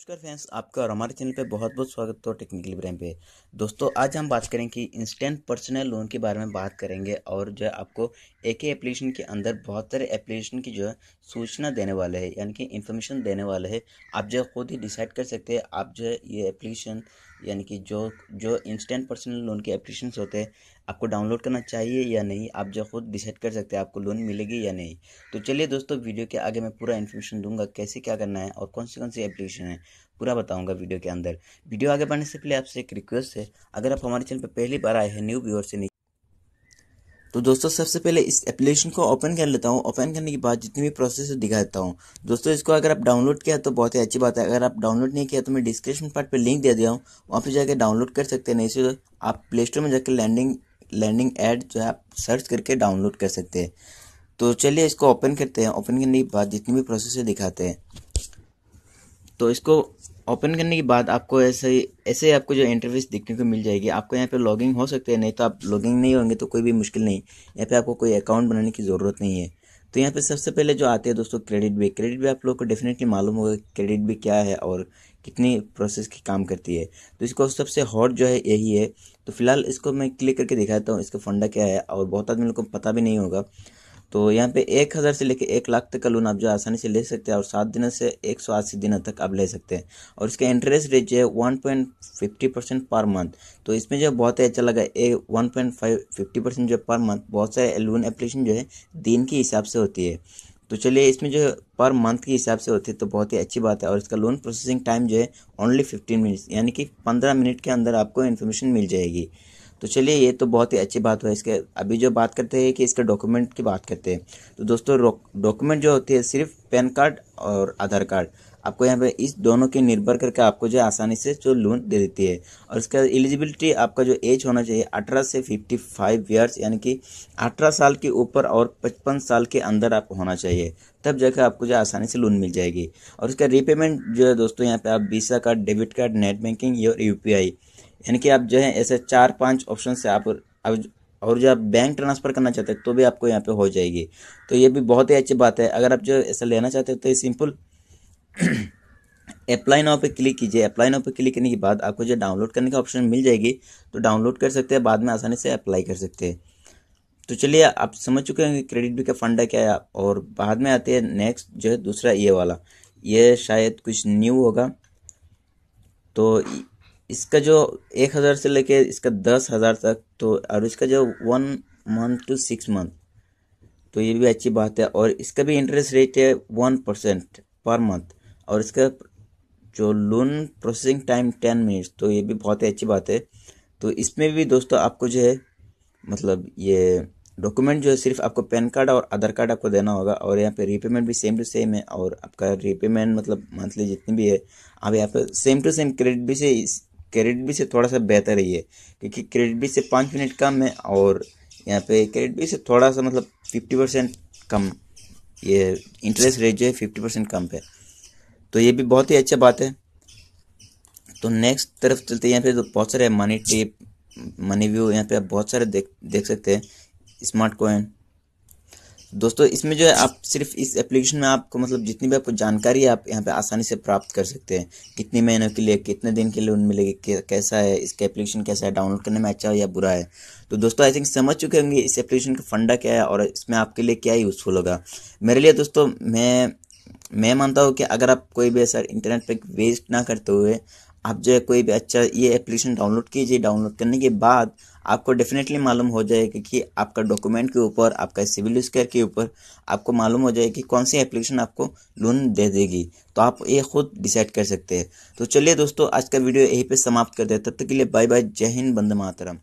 नमस्कार फ्रेंड्स, आपका और हमारे चैनल पे बहुत बहुत स्वागत हो टेक्निकल ब्रेम पे। दोस्तों, आज हम बात करेंगे कि इंस्टेंट पर्सनल लोन के बारे में बात करेंगे और जो है आपको एक ही एप्लीकेशन के अंदर बहुत सारे एप्लीकेशन की जो है सूचना देने वाले हैं, यानी कि इन्फॉर्मेशन देने वाले है। आप जो खुद ही डिसाइड कर सकते हैं, आप जो है ये एप्लीकेशन यानी कि जो जो इंस्टेंट पर्सनल लोन के एप्लीकेशन होते हैं, आपको डाउनलोड करना चाहिए या नहीं, आप जो खुद डिसाइड कर सकते हैं आपको लोन मिलेगी या नहीं। तो चलिए दोस्तों वीडियो के आगे मैं पूरा इन्फॉर्मेशन दूँगा कैसे क्या करना है और कौन सी कौन सी एप्लीकेशन है, पूरा बताऊँगा वीडियो के अंदर। वीडियो आगे बढ़ने से पहले आपसे एक रिक्वेस्ट है, अगर आप हमारे चैनल पर पहली बार आए हैं न्यू व्यूअर से तो दोस्तों, सबसे पहले इस एप्लीकेशन को ओपन कर लेता हूँ। ओपन करने के बाद जितनी भी प्रोसेस दिखा देता हूँ। दोस्तों, इसको अगर आप डाउनलोड किया तो बहुत ही अच्छी बात है। अगर आप डाउनलोड नहीं किया तो मैं डिस्क्रिप्शन पार्ट पे लिंक दे दिया हूँ। वहाँ पे जाकर डाउनलोड कर सकते हैं। नहीं से आप प्ले स्टोर में जाकर लैंडिंग लैंडिंग एड जो है, आप सर्च करके डाउनलोड कर सकते हैं। तो चलिए, इसको ओपन करते हैं। ओपन करने के बाद जितनी भी प्रोसेस दिखाते हैं। तो इसको ओपन करने के बाद आपको ऐसे ऐसे आपको जो इंटरफेस देखने को मिल जाएगी, आपको यहाँ पे लॉगिंग हो सकते हैं, नहीं तो आप लॉगिंग नहीं होंगे तो कोई भी मुश्किल नहीं। यहाँ पे आपको कोई अकाउंट बनाने की ज़रूरत नहीं है। तो यहाँ पे सबसे पहले जो आते हैं दोस्तों क्रेडिट भी क्रेडिट भी आप लोग को डेफिनेटली मालूम होगा क्रेडिट भी क्या है और कितनी प्रोसेस की काम करती है। तो इसको सबसे हॉट जो है यही है। तो फ़िलहाल इसको मैं क्लिक करके दिखाता हूँ, इसका फंडा क्या है और बहुत आदमी लोग को पता भी नहीं होगा। तो यहाँ पे एक हज़ार से लेकर एक लाख तक का लोन आप जो आसानी से ले सकते हैं और सात दिनों से एक सौ अस्सी दिनों तक आप ले सकते हैं। और इसका इंटरेस्ट रेट जो है one point fifty percent per month तो इसमें जो बहुत ही अच्छा लगा। A one point five fifty percent जो पर मंथ बहुत सारे लोन एप्लीकेशन जो है दिन के हिसाब से होती है। तो चलिए इसमें जो पर मंथ के हिसाब से होती है तो बहुत ही अच्छी बात है। और इसका लोन प्रोसेसिंग टाइम जो है ओनली फिफ्टीन मिनट्स यानी कि पंद्रह मिनट के अंदर आपको इन्फॉर्मेशन मिल जाएगी। तो चलिए, ये तो बहुत ही अच्छी बात हुआ इसके, अभी जो बात करते हैं कि इसके डॉक्यूमेंट की बात करते हैं। तो दोस्तों डॉक्यूमेंट जो होती है सिर्फ़ पैन कार्ड और आधार कार्ड। आपको यहाँ पे इस दोनों के निर्भर करके आपको जो आसानी से जो लोन दे देती है। और इसका एलिजिबिलिटी आपका जो एज होना चाहिए, अठारह से फिफ्टी फाइव ईयर्स यानी कि अठारह साल के ऊपर और पचपन साल के अंदर आप होना चाहिए। तब जाकर आपको जो आसानी से लोन मिल जाएगी। और इसका रीपेमेंट जो है दोस्तों, यहाँ पे आप visa card debit card net banking और यू यानी कि आप जो है ऐसे चार पाँच ऑप्शन से आप और जो आप बैंक ट्रांसफ़र करना चाहते हैं तो भी आपको यहाँ पे हो जाएगी। तो ये भी बहुत ही अच्छी बात है। अगर आप जो ऐसा लेना चाहते हैं तो ये सिंपल अप्लाई नाउ पे क्लिक कीजिए। अप्लाई नाउ पे क्लिक करने के बाद आपको जो डाउनलोड करने का ऑप्शन मिल जाएगी तो डाउनलोड कर सकते हैं, बाद में आसानी से अप्लाई कर सकते हैं। तो चलिए, आप समझ चुके हैं कि क्रेडिट बी का फंड क्या है और बाद में आते हैं नेक्स्ट जो है दूसरा ये वाला। ये शायद कुछ न्यू होगा। तो इसका जो एक हज़ार से लेके इसका दस हज़ार तक तो और इसका जो one month to six month तो ये भी अच्छी बात है। और इसका भी इंटरेस्ट रेट है वन परसेंट पर मंथ और इसका जो loan processing time ten minutes तो ये भी बहुत ही अच्छी बात है। तो इसमें भी दोस्तों आपको जो है मतलब ये डॉक्यूमेंट जो है सिर्फ़ आपको पैन कार्ड और आधार कार्ड आपको देना होगा। और यहाँ पे रीपेमेंट भी सेम टू सेम है। और आपका रीपेमेंट मतलब मंथली जितनी भी है, आप यहाँ पे सेम टू सेम क्रेडिट भी से क्रेडिट बी से थोड़ा सा बेहतर ही है, क्योंकि क्रेडिट बी से पाँच मिनट कम है और यहाँ पे क्रेडिट बी से थोड़ा सा मतलब फिफ्टी परसेंट कम, ये इंटरेस्ट रेट जो है फिफ्टी परसेंट कम है। तो ये भी बहुत ही अच्छा बात है। तो नेक्स्ट तरफ़ चलते हैं, यहाँ पे तो बहुत सारे मनी टिप मनी व्यू यहाँ पे आप बहुत सारे देख देख सकते हैं स्मार्ट कोइन दोस्तों, इसमें जो है आप सिर्फ़ इस एप्लीकेशन में आपको मतलब जितनी भी आपको जानकारी है, आप यहाँ पे आसानी से प्राप्त कर सकते हैं। कितनी महीनों के लिए, कितने दिन के लिए उन मिलेगी कैसा है, इसका एप्लीकेशन कैसा है डाउनलोड करने में अच्छा है या बुरा है। तो दोस्तों आई थिंक समझ चुके होंगे इस एप्लीकेशन का फंडा क्या है और इसमें आपके लिए क्या यूज़फुल होगा। मेरे लिए दोस्तों, मैं मैं मानता हूँ कि अगर आप कोई भी ऐसा इंटरनेट पर वेस्ट ना करते हुए आप जो है कोई भी अच्छा ये एप्लीकेशन डाउनलोड कीजिए डाउनलोड करने के बाद आपको डेफिनेटली मालूम हो जाएगा कि आपका डॉक्यूमेंट के ऊपर, आपका सिविल स्केयर के ऊपर आपको मालूम हो जाएगा कि कौन सी एप्लीकेशन आपको लोन दे देगी। तो आप ये खुद डिसाइड कर सकते हैं। तो चलिए दोस्तों, आज का वीडियो यहीं पे समाप्त कर दे तब तक के लिए बाय बाय जय हिंद बंद मातरम।